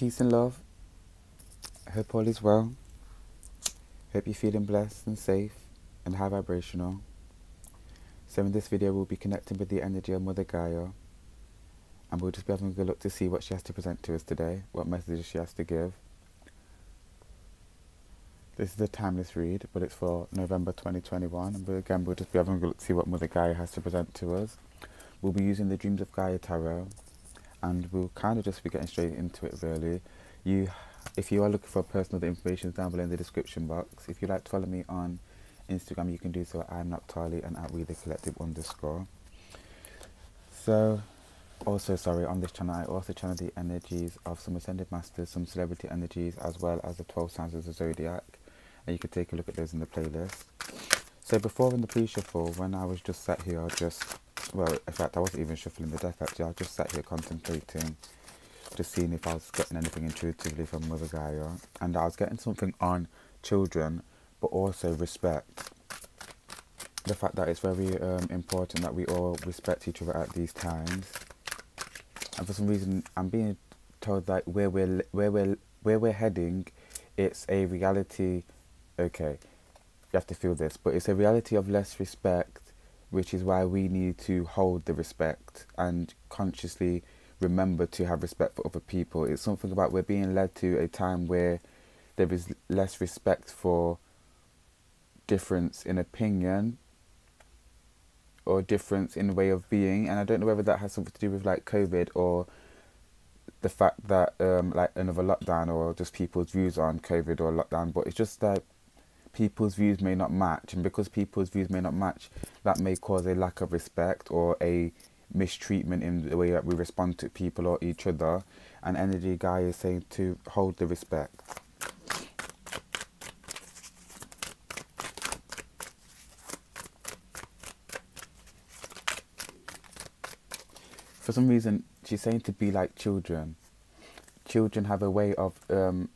Peace and love. Hope all is well. Hope you're feeling blessed and safe and high vibrational. So in this video we'll be connecting with the energy of Mother Gaia and we'll just be having a good look to see what she has to present to us today, what messages she has to give. This is a timeless read, but it's for November 2021 and again we'll just be having a look to see what Mother Gaia has to present to us. We'll be using the Dreams of Gaia Tarot and we'll kind of just be getting straight into it really. You, if you are looking for personal information down below in the description box. If you'd like to follow me on Instagram, you can do so at I'm Naphtali and at We The Collective underscore. So, also sorry, on this channel I also channel the energies of some Ascended Masters, some celebrity energies, as well as the 12 signs of the Zodiac. And you can take a look at those in the playlist. So before in the pre-shuffle, when I was just sat here, just well, in fact, I wasn't even shuffling the deck actually. I just sat here contemplating, just seeing if I was getting anything intuitively from Mother Gaia, and I was getting something on children, but also respect. The fact that it's very um, important that we all respect each other at these times, and for some reason, I'm being told that where we're where we're where we're heading, it's a reality. Okay, you have to feel this, but it's a reality of less respect which is why we need to hold the respect and consciously remember to have respect for other people. It's something about we're being led to a time where there is less respect for difference in opinion or difference in way of being and I don't know whether that has something to do with like COVID or the fact that um like another lockdown or just people's views on COVID or lockdown but it's just like people's views may not match, and because people's views may not match, that may cause a lack of respect or a mistreatment in the way that we respond to people or each other. And Energy Gaia is saying to hold the respect. For some reason, she's saying to be like children. Children have a way of um,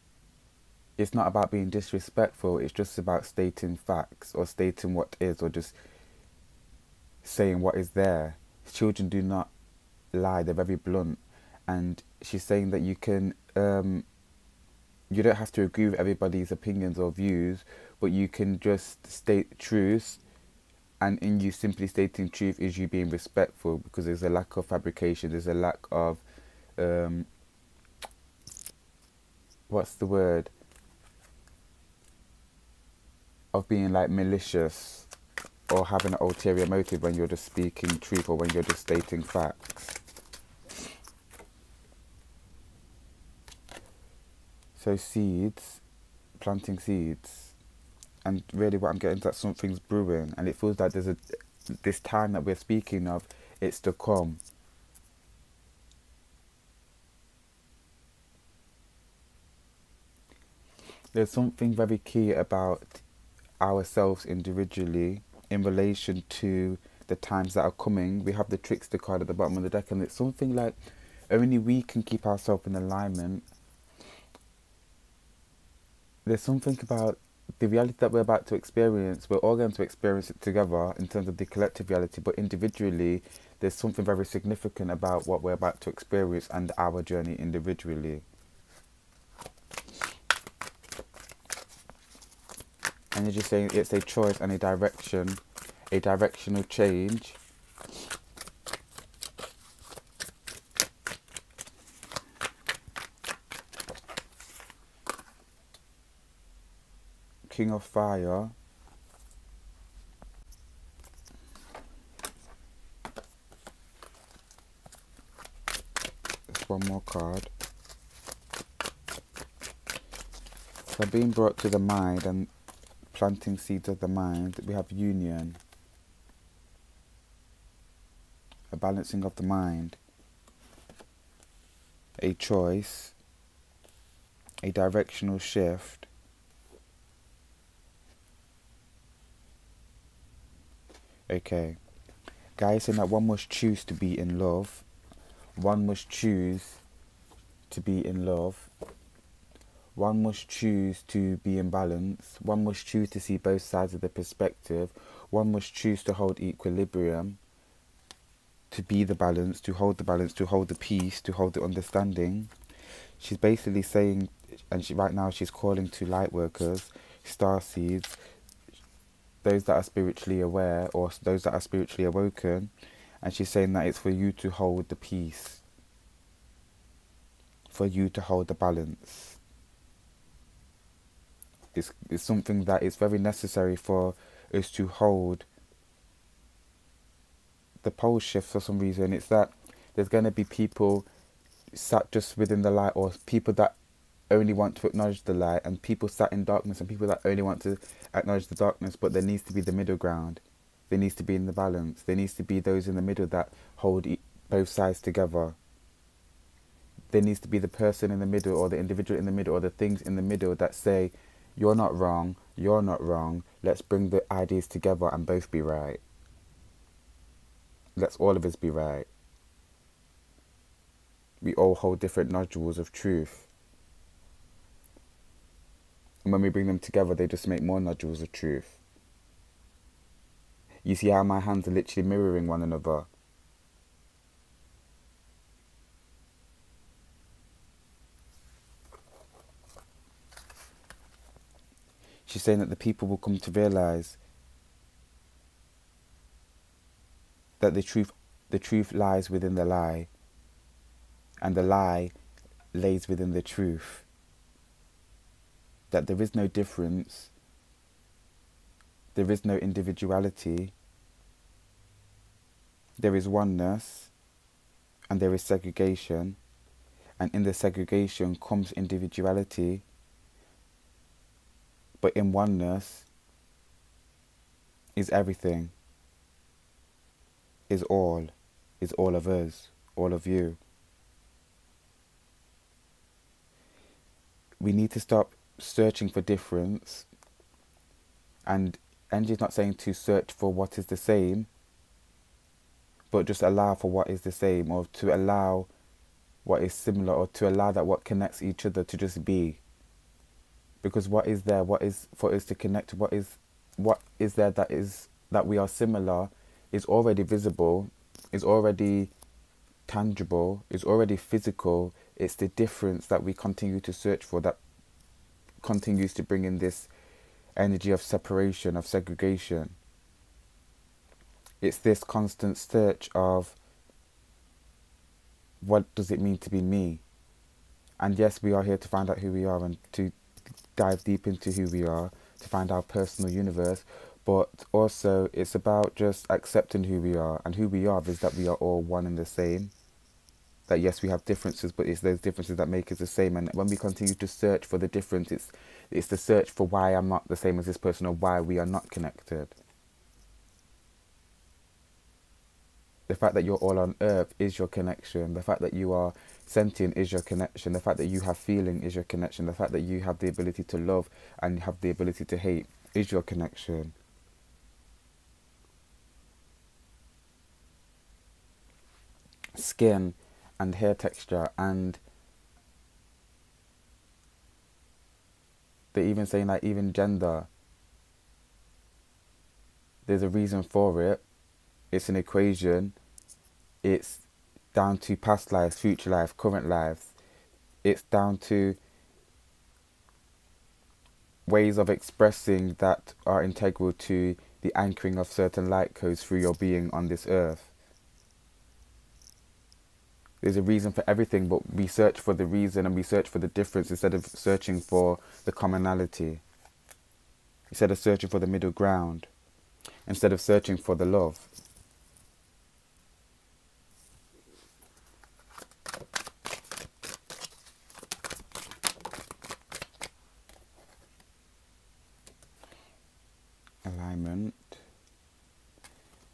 it's not about being disrespectful, it's just about stating facts or stating what is or just saying what is there. Children do not lie, they're very blunt. And she's saying that you can, um, you don't have to agree with everybody's opinions or views, but you can just state truths. And in you simply stating truth is you being respectful because there's a lack of fabrication, there's a lack of, um, what's the word? Of being like malicious or having an ulterior motive when you're just speaking truth or when you're just stating facts. So seeds, planting seeds, and really what I'm getting is that something's brewing, and it feels like there's a this time that we're speaking of, it's to come. There's something very key about ourselves individually in relation to the times that are coming. We have the trickster card at the bottom of the deck, and it's something like only we can keep ourselves in alignment. There's something about the reality that we're about to experience. We're all going to experience it together in terms of the collective reality, but individually, there's something very significant about what we're about to experience and our journey individually. And you're just saying it's a choice and a direction, a directional change. King of Fire. One more card. So being brought to the mind and planting seeds of the mind, we have union, a balancing of the mind, a choice, a directional shift, okay. Gaia's saying that one must choose to be in love, one must choose to be in love one must choose to be in balance. One must choose to see both sides of the perspective. One must choose to hold equilibrium, to be the balance, to hold the balance, to hold the peace, to hold the understanding. she's basically saying, and she, right now she's calling to light workers, star seeds, those that are spiritually aware or those that are spiritually awoken, and she's saying that it's for you to hold the peace, for you to hold the balance. It's, it's something that is very necessary for us to hold the pole shift for some reason. It's that there's going to be people sat just within the light or people that only want to acknowledge the light and people sat in darkness and people that only want to acknowledge the darkness but there needs to be the middle ground. There needs to be in the balance. There needs to be those in the middle that hold both sides together. There needs to be the person in the middle or the individual in the middle or the things in the middle that say you're not wrong you're not wrong let's bring the ideas together and both be right let's all of us be right we all hold different nodules of truth. And when we bring them together, they just make more nodules of truth. You see how my hands are literally mirroring one another. She's saying that the people will come to realize that the truth the truth lies within the lie and the lie lays within the truth. That there is no difference, there is no individuality, there is oneness, and there is segregation, and in the segregation comes individuality, but in oneness is everything, is all, is all of us, all of you. we need to stop searching for difference. And is not saying to search for what is the same, but just allow for what is the same, or to allow what is similar, or to allow that what connects each other to just be. Because what is there, what is for us to connect, what is what is there that is that we are similar is already visible, is already tangible, is already physical, it's the difference that we continue to search for that continues to bring in this energy of separation, of segregation. It's this constant search of what does it mean to be me? And yes, we are here to find out who we are and to dive deep into who we are, to find our personal universe, but also it's about just accepting who we are. And who we are is that we are all one and the same that yes, we have differences, but it's those differences that make us the same. And when we continue to search for the difference, it's it's the search for why I'm not the same as this person or why we are not connected. The fact that you're all on earth is your connection. The fact that you are sentient is your connection. The fact that you have feeling is your connection. The fact that you have the ability to love and you have the ability to hate is your connection. Skin and hair texture and they're even saying that even gender there's a reason for it it's an equation it's down to past lives future life current lives it's down to ways of expressing that are integral to the anchoring of certain light codes through your being on this earth there's a reason for everything, but we search for the reason and we search for the difference instead of searching for the commonality. Instead of searching for the middle ground. Instead of searching for the love. Alignment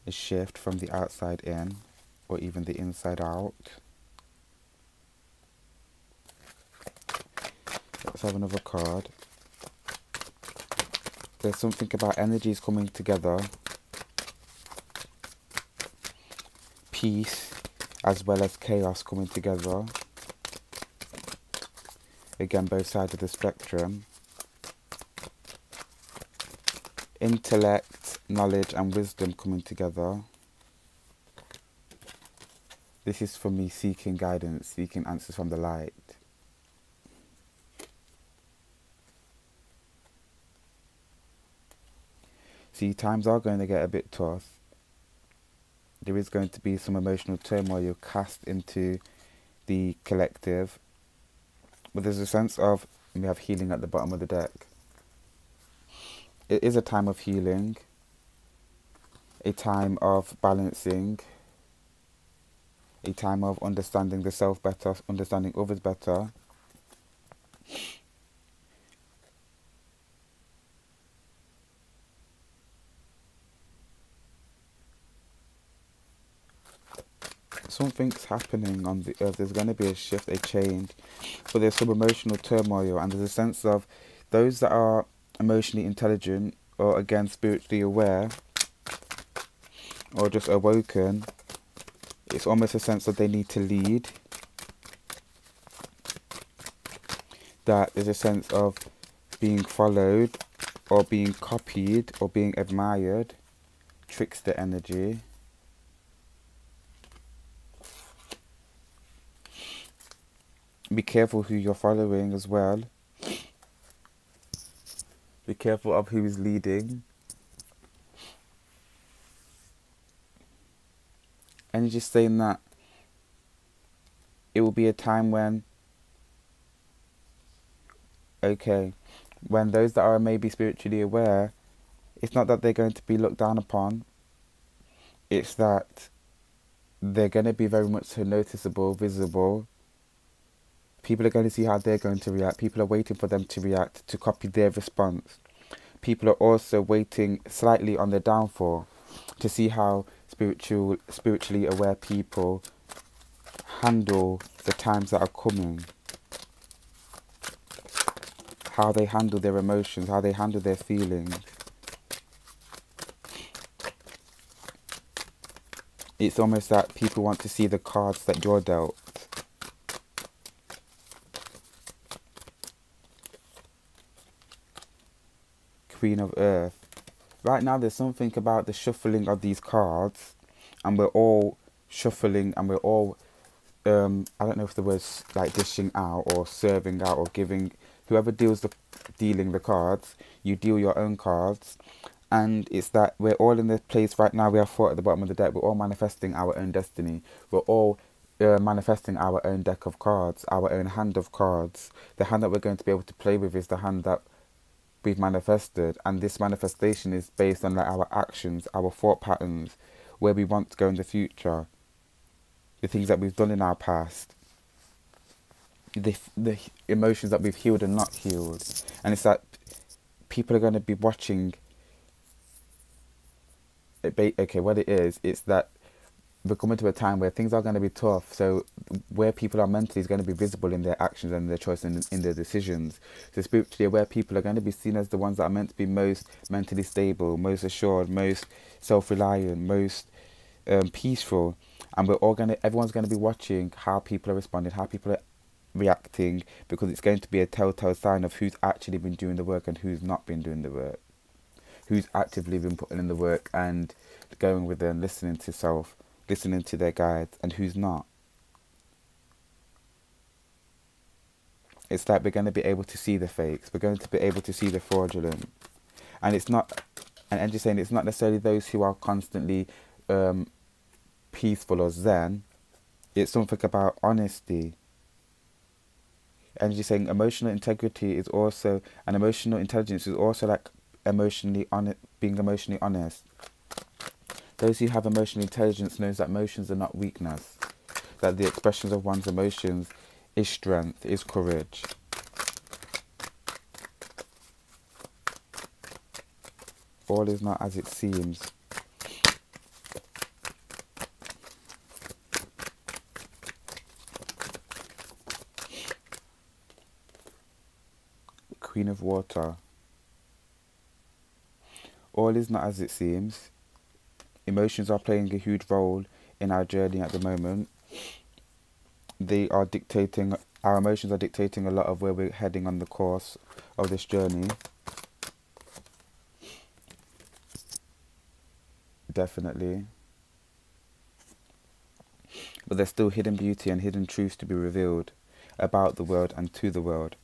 is shift from the outside in or even the inside out. Let's have another card. There's something about energies coming together. Peace as well as chaos coming together. Again, both sides of the spectrum. intellect, knowledge, and wisdom coming together. This is for me seeking guidance, seeking answers from the light. See, times are going to get a bit tough. There is going to be some emotional turmoil you're cast into the collective. But there's a sense of we have healing at the bottom of the deck. It is a time of healing, a time of balancing, a time of understanding the self better, understanding others better. Something's happening on the earth. There's going to be a shift, a change, but there's some emotional turmoil, and there's a sense of those that are emotionally intelligent or again spiritually aware or just awoken it's almost a sense that they need to lead. That there's a sense of being followed or being copied or being admired. Trickster energy. Be careful who you're following as well. Be careful of who is leading. and he's just saying that it will be a time when okay when those that are maybe spiritually aware it's not that they're going to be looked down upon it's that they're going to be very much so noticeable visible people are going to see how they're going to react people are waiting for them to react to copy their response people are also waiting slightly on their downfall to see how spiritual, spiritually aware people handle the times that are coming. How they handle their emotions, how they handle their feelings. It's almost that people want to see the cards that you're dealt. Queen of Earth. Right now there's something about the shuffling of these cards and we're all shuffling and we're all um, I don't know if the word's like dishing out or serving out or giving whoever deals the dealing the cards you deal your own cards. And it's that we're all in this place right now we are four at the bottom of the deck we're all manifesting our own destiny. We're all uh, manifesting our own deck of cards our own hand of cards. The hand that we're going to be able to play with is the hand that we've manifested and this manifestation is based on like our actions our thought patterns where we want to go in the future the things that we've done in our past the the emotions that we've healed and not healed. And it's that people are going to be watching eh, okay what it is it's that we're coming to a time where things are going to be tough. So where people are mentally is going to be visible in their actions and their choices and in their decisions. So spiritually where people are going to be seen as the ones that are meant to be most mentally stable, most assured, most self-reliant, most um, peaceful. And we're all going to, everyone's going to be watching how people are responding, how people are reacting, because it's going to be a telltale sign of who's actually been doing the work and who's not been doing the work. Who's actively been putting in the work and going with it and listening to self listening to their guides and who's not. It's like we're going to be able to see the fakes, we're going to be able to see the fraudulent. And it's not, and I'm just saying, it's not necessarily those who are constantly um, peaceful or zen, it's something about honesty. And just saying emotional integrity is also, and emotional intelligence is also like emotionally on being emotionally honest. Those who have emotional intelligence knows that emotions are not weakness, that the expressions of one's emotions is strength, is courage. All is not as it seems. Queen of Water. All is not as it seems. Emotions are playing a huge role in our journey at the moment. They are dictating, our emotions are dictating a lot of where we're heading on the course of this journey. Definitely. But there's still hidden beauty and hidden truths to be revealed about the world and to the world.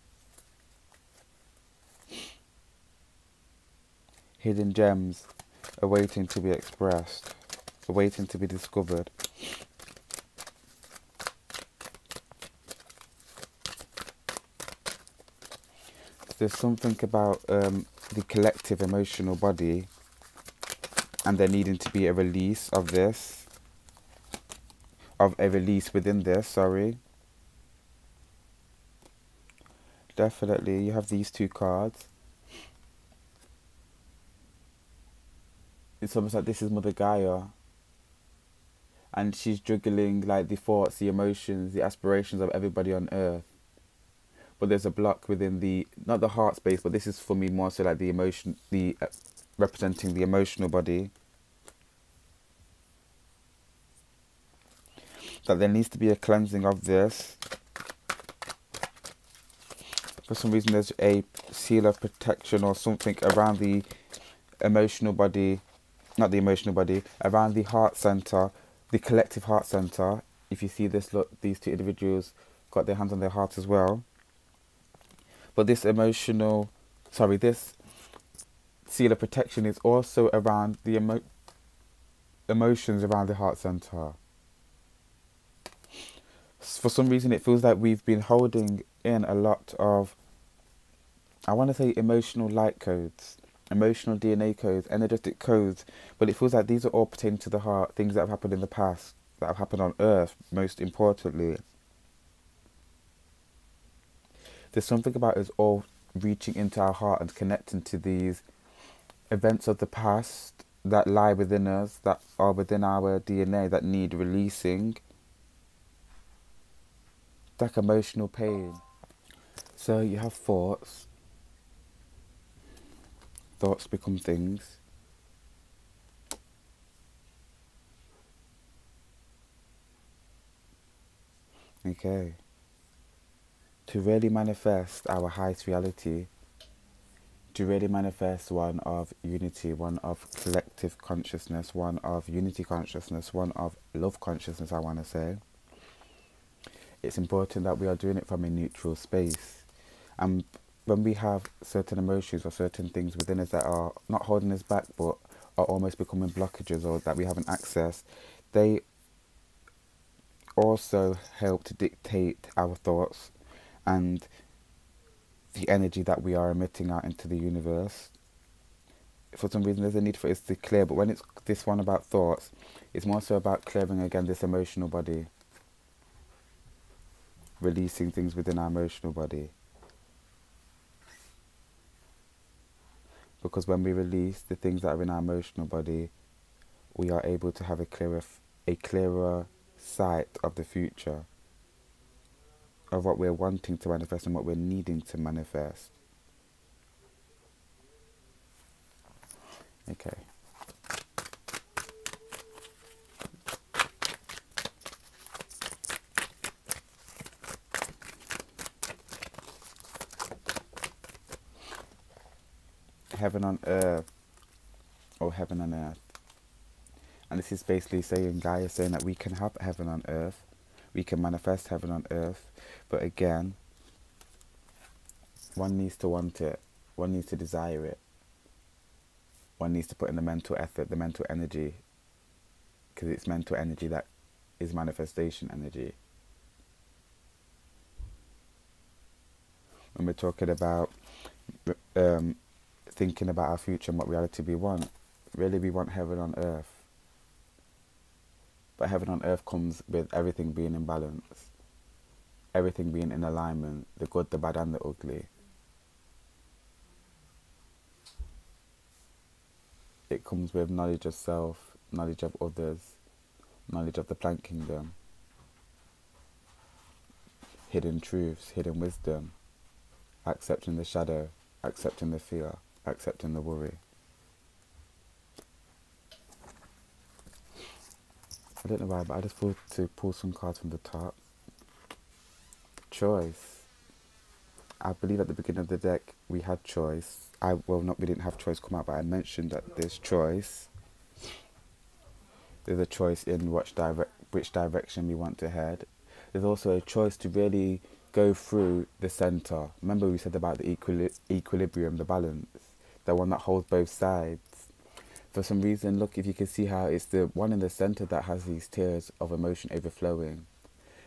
Hidden gems awaiting to be expressed, awaiting to be discovered. There's something about um, the collective emotional body and there needing to be a release of this, of a release within this, sorry. Definitely, you have these two cards. It's almost like this is Mother Gaia. And she's juggling like the thoughts, the emotions, the aspirations of everybody on earth. But there's a block within the, not the heart space, but this is for me more so like the emotion, the uh, representing the emotional body. That there needs to be a cleansing of this. For some reason, there's a seal of protection or something around the emotional body, not the emotional body, around the heart center, the collective heart center. If you see this, look, these two individuals got their hands on their hearts as well. But this emotional, sorry, this seal of protection is also around the emo emotions around the heart center. For some reason, it feels like we've been holding in a lot of, I want to say, emotional light codes, emotional DNA codes, energetic codes, but it feels like these are all pertaining to the heart, things that have happened in the past, that have happened on earth, most importantly. There's something about us all reaching into our heart and connecting to these events of the past that lie within us, that are within our DNA, that need releasing. Like emotional pain. So you have thoughts. Thoughts become things. Okay. To really manifest our highest reality, to really manifest one of unity, one of collective consciousness, one of unity consciousness, one of love consciousness, I want to say, it's important that we are doing it from a neutral space. And when we have certain emotions or certain things within us that are not holding us back but are almost becoming blockages or that we haven't accessed, they also help to dictate our thoughts and the energy that we are emitting out into the universe. For some reason, there's a need for it to clear, but when it's this one about thoughts, it's more so about clearing again this emotional body, releasing things within our emotional body. Because when we release the things that are in our emotional body, we are able to have a clearer, a clearer sight of the future of what we're wanting to manifest and what we're needing to manifest. Okay. Heaven on earth, or heaven on earth. And this is basically saying, Gaia saying that we can have heaven on earth, we can manifest heaven on earth, but again, one needs to want it, one needs to desire it, one needs to put in the mental effort, the mental energy, because it's mental energy that is manifestation energy. When we're talking about um, thinking about our future and what reality we want, really we want heaven on earth. But heaven on earth comes with everything being in balance. Everything being in alignment the good, the bad, and the ugly. It comes with knowledge of self, knowledge of others, knowledge of the plant kingdom, hidden truths, hidden wisdom, accepting the shadow, accepting the fear, accepting the worry. I don't know why, but I just thought to pull some cards from the top choice. I believe at the beginning of the deck we had choice. I well not we didn't have choice come out, but I mentioned that there's choice. There's a choice in which direct which direction we want to head. There's also a choice to really go through the center. Remember we said about the equili- equilibrium, the balance, the one that holds both sides. for some reason, look, if you can see how it's the one in the center that has these tears of emotion overflowing.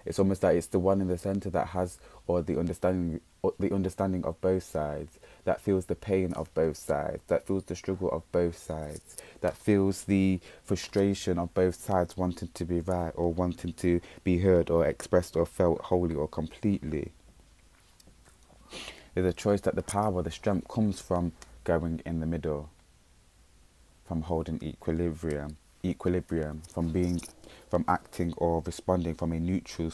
It's almost like it's the one in the center that has, or the understanding, or the understanding of both sides, that feels the pain of both sides, that feels the struggle of both sides, that feels the frustration of both sides wanting to be right or wanting to be heard or expressed or felt wholly or completely. There's a choice that the power, the strength comes from going in the middle, from holding equilibrium, equilibrium, from being, from acting or responding from a neutral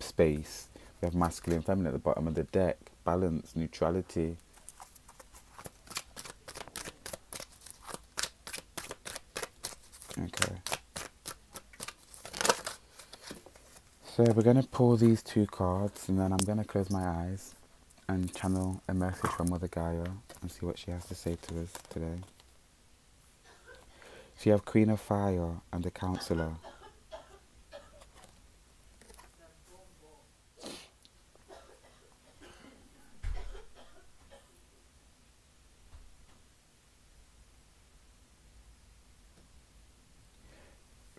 space. We have masculine, and feminine at the bottom of the deck, balance, neutrality. Okay. So we're going to pull these two cards and then I'm going to close my eyes and channel a message from Mother Gaia and see what she has to say to us today. So you have Queen of Fire and the Counselor.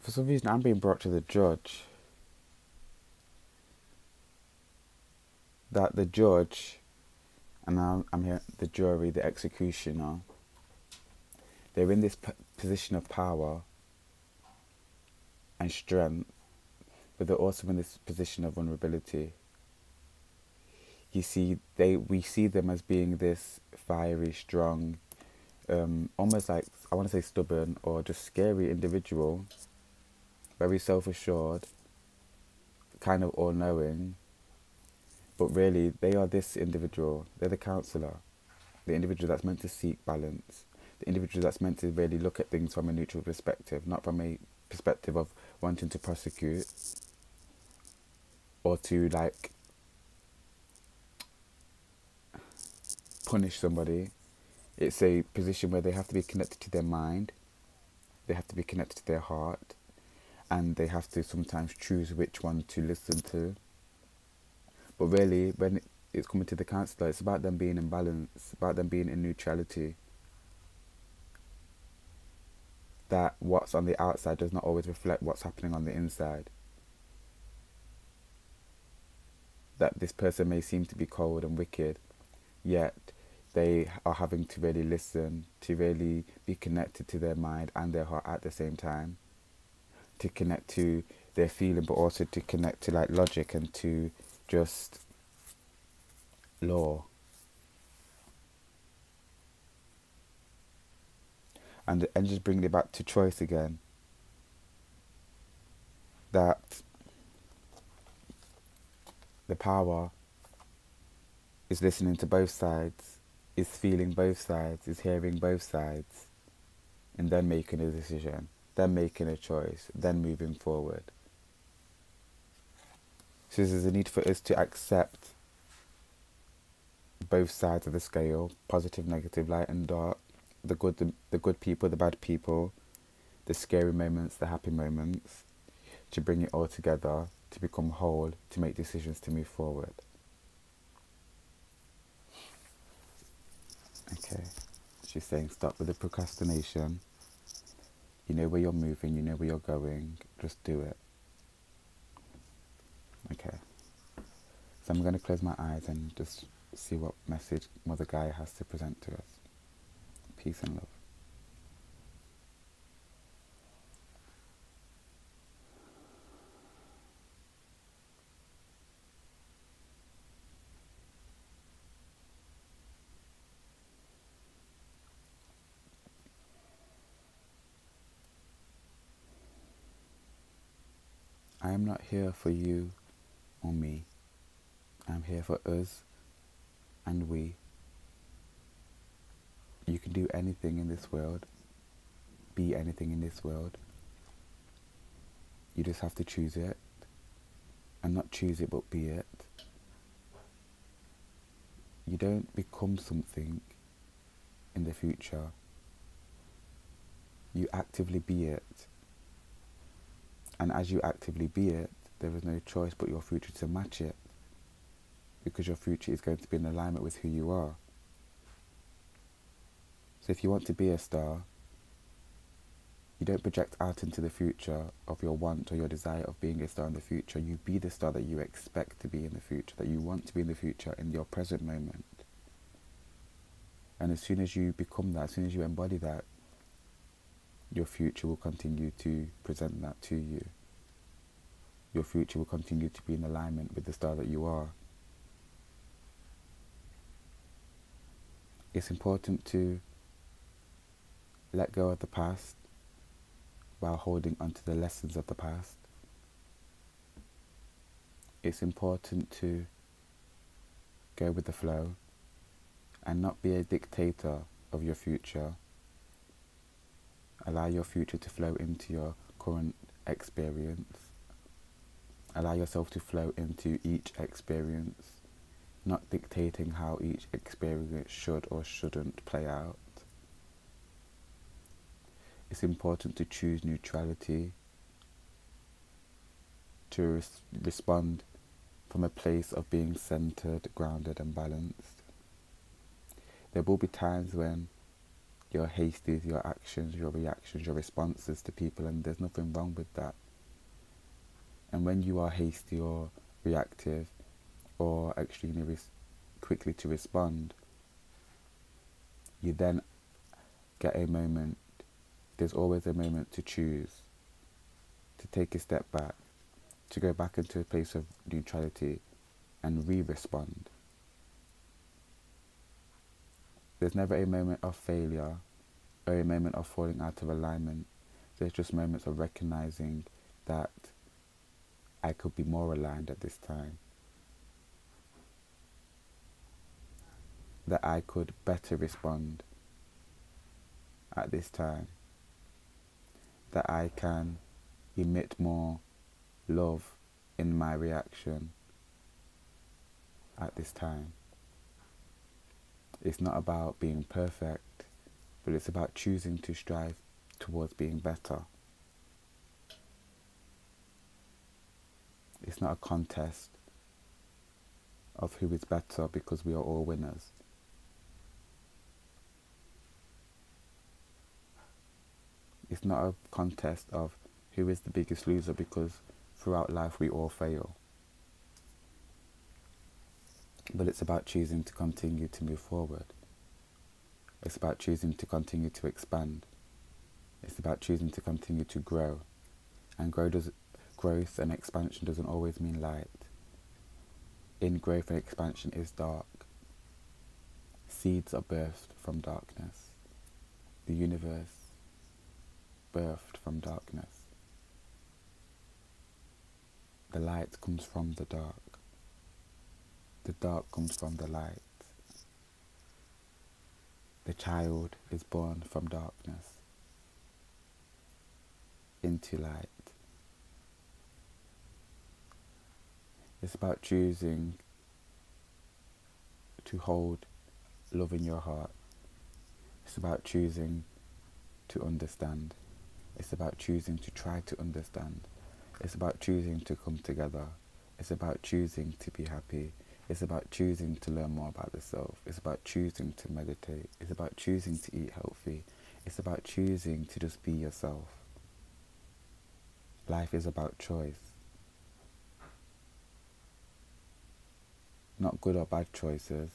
For some reason, I'm being brought to the judge. That the judge, and now I'm here, the jury, the executioner, they're in this position of power and strength, but they're also in this position of vulnerability. You see, they we see them as being this fiery, strong, um, almost like I want to say stubborn or just scary individual, very self-assured, kind of all-knowing. But really, they are this individual. They're the counselor, the individual that's meant to seek balance, the individual that's meant to really look at things from a neutral perspective, not from a perspective of wanting to prosecute or to like punish somebody. It's a position where they have to be connected to their mind, they have to be connected to their heart, and they have to sometimes choose which one to listen to. But really, when it's coming to the counselor, it's about them being in balance, about them being in neutrality. That what's on the outside does not always reflect what's happening on the inside. That this person may seem to be cold and wicked, yet they are having to really listen, to really be connected to their mind and their heart at the same time, to connect to their feeling, but also to connect to like logic and to just law. And, and just bring it back to choice again. That the power is listening to both sides, is feeling both sides, is hearing both sides, and then making a decision, then making a choice, then moving forward. So there's a need for us to accept both sides of the scale, positive, negative, light and dark, the good the, the good people, the bad people, the scary moments, the happy moments, to bring it all together, to become whole, to make decisions to move forward. Okay. She's saying stop with the procrastination. You know where you're moving, you know where you're going, just do it. Okay. So I'm going to close my eyes and just see what message Mother Gaia has to present to us. Peace and love. I am not here for you or me. I'm here for us and we. You can do anything in this world, be anything in this world. You just have to choose it, and not choose it but be it. You don't become something in the future. You actively be it. And as you actively be it, there is no choice but your future to match it because your future is going to be in alignment with who you are. So if you want to be a star, You don't project out into the future of your want or your desire of being a star in the future. You be the star that you expect to be in the future, that you want to be in the future in your present moment. And as soon as you become that, as soon as you embody that, your future will continue to present that to you. Your future will continue to be in alignment with the star that you are. It's important to let go of the past while holding onto the lessons of the past. It's important to go with the flow and not be a dictator of your future. Allow your future to flow into your current experience. Allow yourself to flow into each experience, not dictating how each experience should or shouldn't play out. It's important to choose neutrality, to res- respond from a place of being centered, grounded, and balanced. There will be times when your hasty, your actions, your reactions, your responses to people, and there's nothing wrong with that. And when you are hasty or reactive or extremely res- quickly to respond, you then get a moment there's always a moment to choose, to take a step back, to go back into a place of neutrality and re respond. There's never a moment of failure or a moment of falling out of alignment. There's just moments of recognizing that I could be more aligned at this time. That I could better respond at this time that I can emit more love in my reaction at this time. It's not about being perfect, but it's about choosing to strive towards being better. It's not a contest of who is better because we are all winners. it's not a contest of who is the biggest loser because throughout life we all fail. But it's about choosing to continue to move forward. It's about choosing to continue to expand. It's about choosing to continue to grow. And grow does, growth and expansion doesn't always mean light. In growth and expansion is dark. Seeds are birthed from darkness. The universe birthed from darkness. The light comes from the dark. The dark comes from the light. The child is born from darkness into light. It's about choosing to hold love in your heart. It's about choosing to understand. It's about choosing to try to understand. It's about choosing to come together. It's about choosing to be happy. It's about choosing to learn more about the self. It's about choosing to meditate. It's about choosing to eat healthy. It's about choosing to just be yourself. Life is about choice. Not good or bad choices,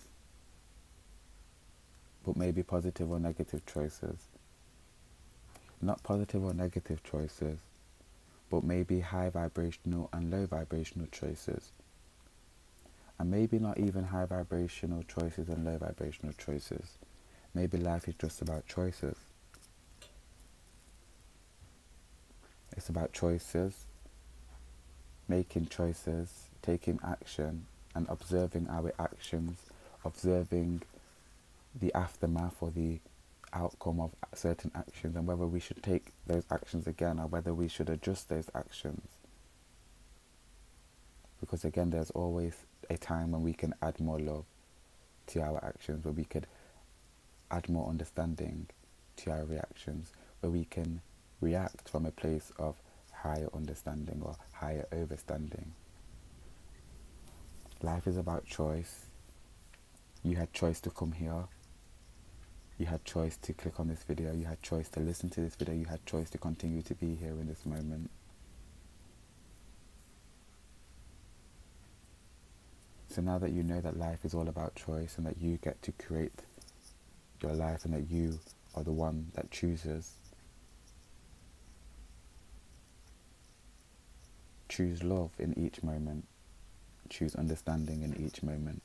but maybe positive or negative choices not positive or negative choices, but maybe high vibrational and low vibrational choices. And maybe not even high vibrational choices and low vibrational choices. Maybe life is just about choices. It's about choices, making choices, taking action, and observing our actions, observing the aftermath or the outcome of certain actions and whether we should take those actions again or whether we should adjust those actions. Because again, there's always a time when we can add more love to our actions, where we could add more understanding to our reactions, where we can react from a place of higher understanding or higher overstanding. Life is about choice. You had choice to come here You had choice to click on this video, you had choice to listen to this video, you had choice to continue to be here in this moment. So now that you know that life is all about choice and that you get to create your life and that you are the one that chooses, choose love in each moment, choose understanding in each moment,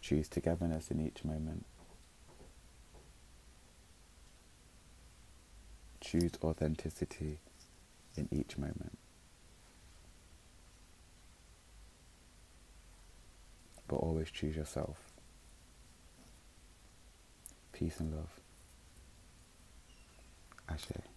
choose togetherness in each moment. Choose authenticity in each moment. But always choose yourself. Peace and love. Ashe.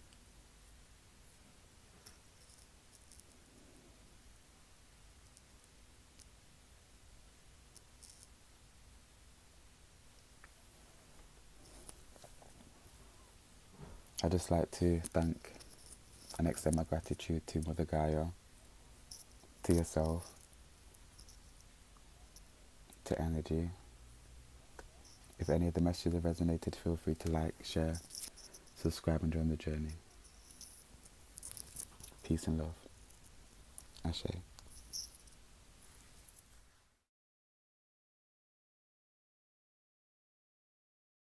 I'd just like to thank and extend my gratitude to Mother Gaia, to yourself, to energy. If any of the messages have resonated, feel free to like, share, subscribe, and join the journey. Peace and love. Ashe.